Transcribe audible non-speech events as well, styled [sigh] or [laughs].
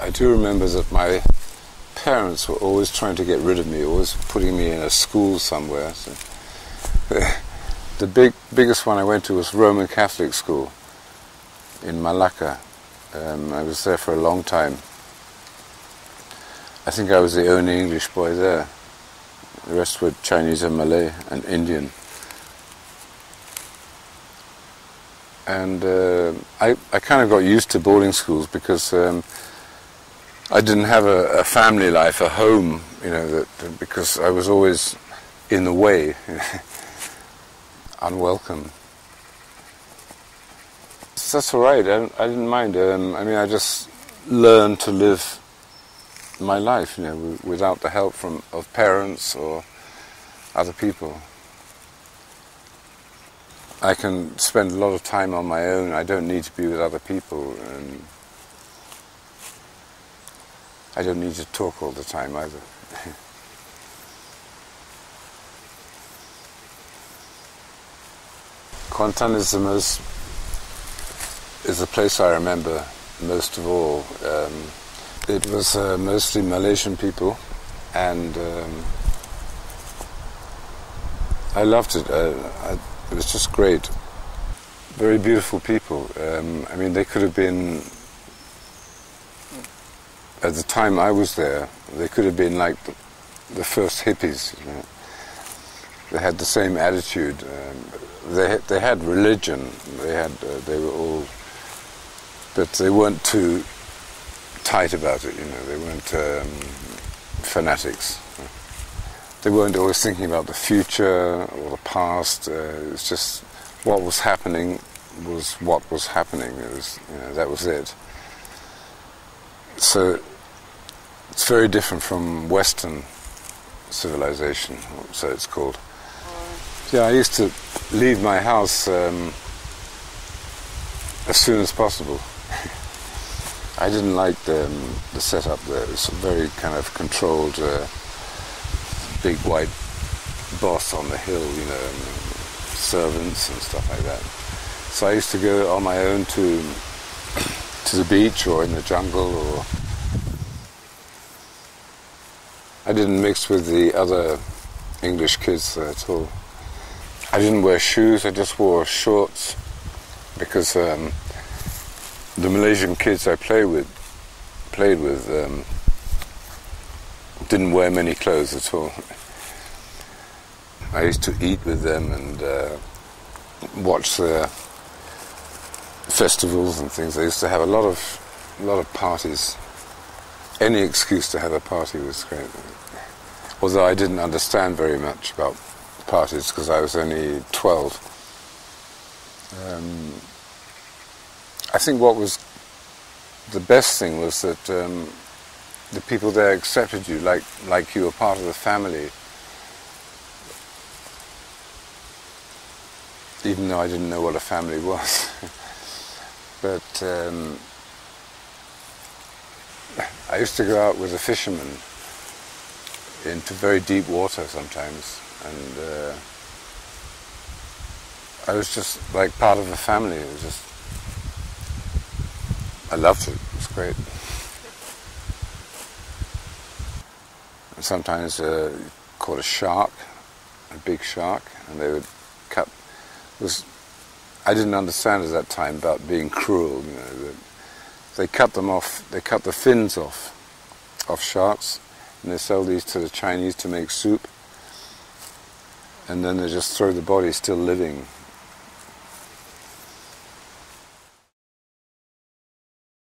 I do remember that my parents were always trying to get rid of me, always putting me in a school somewhere. So, the big, biggest one I went to was Roman Catholic school in Malacca. Um, I was there for a long time. I think I was the only English boy there. The rest were Chinese and Malay and Indian. And uh, I, I kind of got used to boarding schools because um, I didn't have a, a, family life, a home, you know, that, because I was always in the way, [laughs] unwelcome. That's all right. I, I didn't mind. Um, I mean, I just learned to live my life, you know, without the help from of parents or other people. I can spend a lot of time on my own. I don't need to be with other people. And I don't need to talk all the time either. [laughs] Kuantan is the most is the place I remember most of all. Um, it was uh, mostly Malaysian people, and um, I loved it. Uh, I, it was just great. Very beautiful people. Um, I mean, they could have been at the time I was there, they could have been like the, the first hippies. You know? They had the same attitude. Um, they they had religion. They had uh, they were all, but they weren't too tight about it. You know, they weren't um, fanatics. They weren't always thinking about the future or the past. Uh, it was just what was happening was what was happening. It was, you know, that was it. So it's very different from Western civilization, so it's called. Yeah, I used to leave my house um, as soon as possible. [laughs] I didn't like the, um, the setup there. It was a very kind of controlled, uh, big white boss on the hill, you know, servants and stuff like that. So I used to go on my own to to the beach or in the jungle or I didn't mix with the other English kids at all. I didn't wear shoes, I just wore shorts because um, the Malaysian kids I played with played with um, didn't wear many clothes at all. I used to eat with them and uh, watch their festivals and things. They used to have a lot of a lot of parties. Any excuse to have a party was great although I didn't understand very much about parties because I was only 12. Um, I think what was the best thing was that um, the people there accepted you like, like you were part of the family. Even though I didn't know what a family was. [laughs] but um, I used to go out with a fisherman into very deep water sometimes, and uh, I was just like part of a family. It was just, I loved it. It was great. And sometimes uh, caught a shark, a big shark, and they would cut. was I didn't understand at that time about being cruel. You know, they cut them off. They cut the fins off of sharks and they sell these to the Chinese to make soup and then they just throw the body still living